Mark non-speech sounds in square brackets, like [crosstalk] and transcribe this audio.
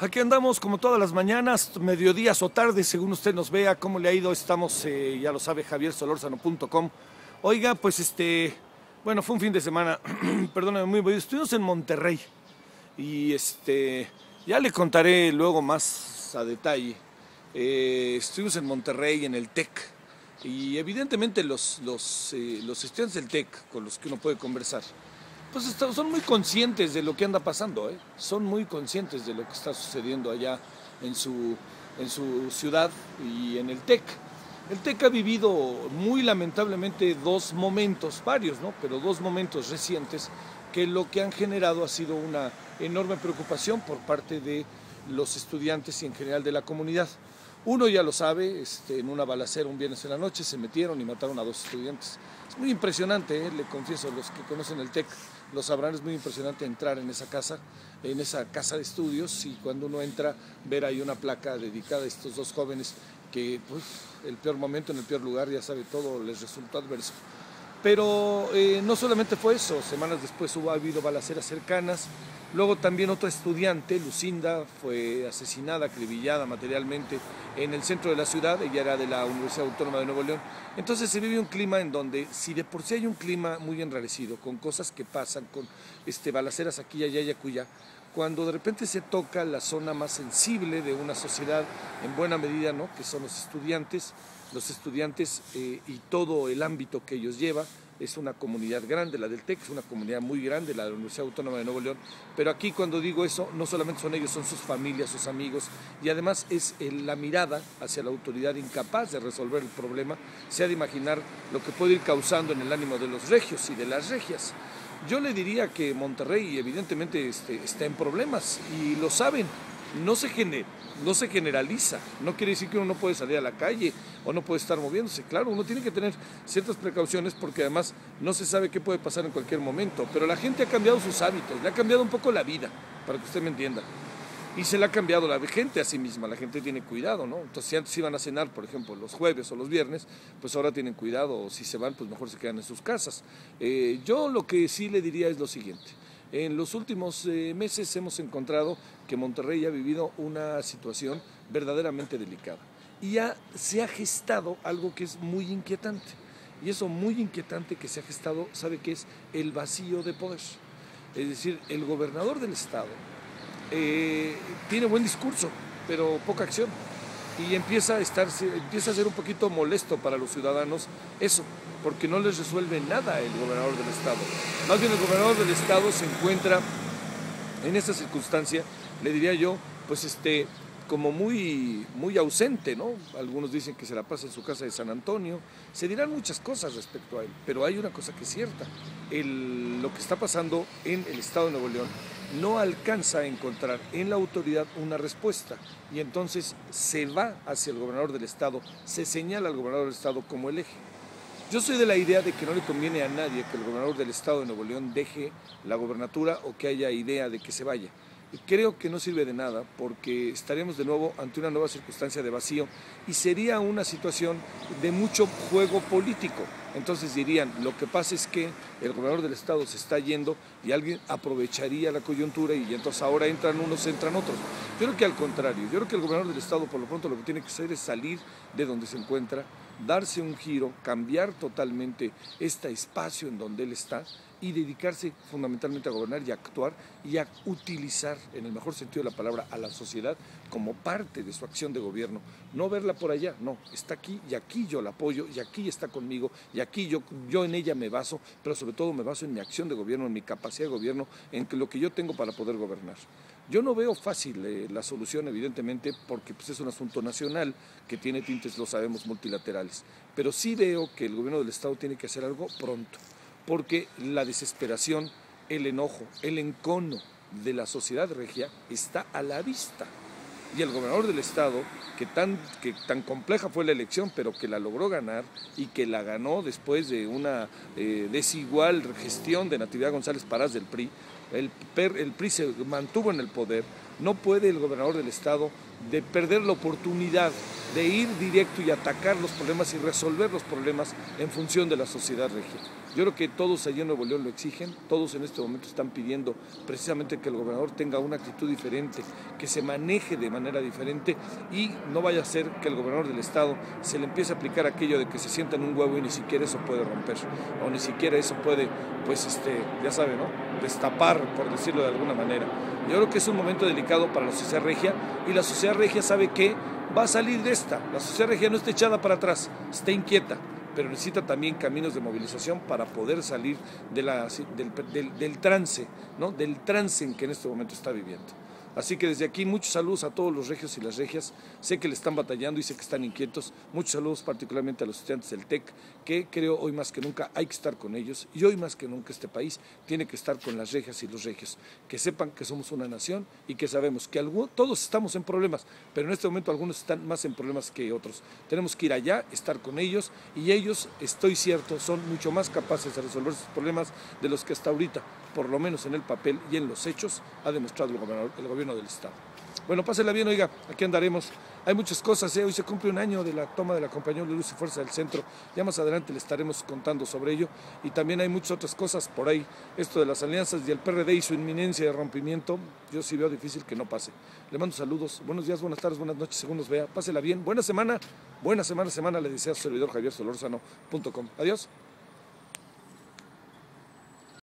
Aquí andamos como todas las mañanas, mediodías o tardes, según usted nos vea, cómo le ha ido. Estamos, eh, ya lo sabe, javiersolorzano.com. Oiga, pues este, bueno, fue un fin de semana, [clears throat] perdóname muy bueno, estuvimos en Monterrey y este, ya le contaré luego más a detalle. Eh, estuvimos en Monterrey, en el TEC, y evidentemente los, los, eh, los estudiantes del TEC con los que uno puede conversar, pues son muy conscientes de lo que anda pasando, ¿eh? son muy conscientes de lo que está sucediendo allá en su, en su ciudad y en el TEC. El TEC ha vivido muy lamentablemente dos momentos, varios, ¿no? pero dos momentos recientes que lo que han generado ha sido una enorme preocupación por parte de los estudiantes y en general de la comunidad. Uno ya lo sabe, este, en una balacera un viernes en la noche se metieron y mataron a dos estudiantes. Es muy impresionante, ¿eh? le confieso, los que conocen el TEC lo sabrán, es muy impresionante entrar en esa casa, en esa casa de estudios y cuando uno entra ver ahí una placa dedicada a estos dos jóvenes que pues, el peor momento en el peor lugar, ya sabe, todo les resultó adverso. Pero eh, no solamente fue eso, semanas después hubo habido balaceras cercanas, luego también otra estudiante, Lucinda, fue asesinada, acribillada materialmente en el centro de la ciudad, ella era de la Universidad Autónoma de Nuevo León. Entonces se vive un clima en donde, si de por sí hay un clima muy enrarecido, con cosas que pasan, con este, balaceras aquí allá y acullá, cuando de repente se toca la zona más sensible de una sociedad, en buena medida, ¿no? que son los estudiantes, los estudiantes eh, y todo el ámbito que ellos llevan, es una comunidad grande, la del TEC es una comunidad muy grande, la de la Universidad Autónoma de Nuevo León, pero aquí cuando digo eso, no solamente son ellos, son sus familias, sus amigos, y además es la mirada hacia la autoridad incapaz de resolver el problema, se ha de imaginar lo que puede ir causando en el ánimo de los regios y de las regias. Yo le diría que Monterrey evidentemente este, está en problemas y lo saben, no se, no se generaliza, no quiere decir que uno no puede salir a la calle o no puede estar moviéndose, claro, uno tiene que tener ciertas precauciones porque además no se sabe qué puede pasar en cualquier momento, pero la gente ha cambiado sus hábitos, le ha cambiado un poco la vida, para que usted me entienda. Y se le ha cambiado la gente a sí misma, la gente tiene cuidado, ¿no? Entonces, si antes iban a cenar, por ejemplo, los jueves o los viernes, pues ahora tienen cuidado, o si se van, pues mejor se quedan en sus casas. Eh, yo lo que sí le diría es lo siguiente. En los últimos eh, meses hemos encontrado que Monterrey ha vivido una situación verdaderamente delicada. Y ya se ha gestado algo que es muy inquietante. Y eso muy inquietante que se ha gestado, ¿sabe qué es? El vacío de poder. Es decir, el gobernador del estado, eh, tiene buen discurso, pero poca acción. Y empieza a, estar, empieza a ser un poquito molesto para los ciudadanos eso, porque no les resuelve nada el gobernador del Estado. Más bien el gobernador del Estado se encuentra en esta circunstancia, le diría yo, pues este, como muy, muy ausente, ¿no? Algunos dicen que se la pasa en su casa de San Antonio, se dirán muchas cosas respecto a él, pero hay una cosa que es cierta, lo que está pasando en el Estado de Nuevo León no alcanza a encontrar en la autoridad una respuesta y entonces se va hacia el gobernador del Estado, se señala al gobernador del Estado como el eje. Yo soy de la idea de que no le conviene a nadie que el gobernador del Estado de Nuevo León deje la gobernatura o que haya idea de que se vaya creo que no sirve de nada porque estaríamos de nuevo ante una nueva circunstancia de vacío y sería una situación de mucho juego político. Entonces dirían, lo que pasa es que el gobernador del estado se está yendo y alguien aprovecharía la coyuntura y entonces ahora entran unos, entran otros. Yo creo que al contrario, yo creo que el gobernador del estado por lo pronto lo que tiene que hacer es salir de donde se encuentra, darse un giro, cambiar totalmente este espacio en donde él está y dedicarse fundamentalmente a gobernar y a actuar y a utilizar, en el mejor sentido de la palabra, a la sociedad como parte de su acción de gobierno. No verla por allá, no, está aquí y aquí yo la apoyo y aquí está conmigo y aquí yo, yo en ella me baso, pero sobre todo me baso en mi acción de gobierno, en mi capacidad de gobierno, en lo que yo tengo para poder gobernar. Yo no veo fácil eh, la solución, evidentemente, porque pues, es un asunto nacional que tiene tintes, lo sabemos, multilaterales. Pero sí veo que el gobierno del Estado tiene que hacer algo pronto porque la desesperación, el enojo, el encono de la sociedad regia está a la vista. Y el gobernador del estado, que tan, que tan compleja fue la elección, pero que la logró ganar y que la ganó después de una eh, desigual gestión de Natividad González Parás del PRI, el, el PRI se mantuvo en el poder, no puede el gobernador del estado de perder la oportunidad de ir directo y atacar los problemas y resolver los problemas en función de la sociedad regia. Yo creo que todos allí en Nuevo León lo exigen, todos en este momento están pidiendo precisamente que el gobernador tenga una actitud diferente, que se maneje de manera diferente y no vaya a ser que el gobernador del estado se le empiece a aplicar aquello de que se sienta en un huevo y ni siquiera eso puede romper, o ni siquiera eso puede, pues, este, ya sabe, ¿no? Destapar, por decirlo de alguna manera. Yo creo que es un momento delicado para la sociedad regia y la sociedad regia sabe que va a salir de esta. La sociedad regia no está echada para atrás, está inquieta pero necesita también caminos de movilización para poder salir del, trance, del trance en que en este momento está viviendo. Así que desde aquí muchos saludos a todos los regios y las regias. Sé que le están batallando y sé que están inquietos. Muchos saludos particularmente a los estudiantes del TEC, que creo hoy más que nunca hay que estar con ellos. Y hoy más que nunca este país tiene que estar con las regias y los regios. Que sepan que somos una nación y que sabemos que todos estamos en problemas, pero en este momento algunos están más en problemas que otros. Tenemos que ir allá, estar con ellos y ellos, estoy cierto, son mucho más capaces de resolver esos problemas de los que hasta ahorita, por lo menos en el papel y en los hechos, ha demostrado el gobierno del Estado. Bueno, pásela bien, oiga, aquí andaremos. Hay muchas cosas, ¿eh? hoy se cumple un año de la toma de la Compañía de Luz y Fuerza del Centro. Ya más adelante le estaremos contando sobre ello. Y también hay muchas otras cosas por ahí. Esto de las alianzas y el PRD y su inminencia de rompimiento, yo sí veo difícil que no pase. Le mando saludos. Buenos días, buenas tardes, buenas noches, según nos vea. Pásela bien. Buena semana. Buena semana, semana, le desea su servidor Javier Solórzano.com. Adiós.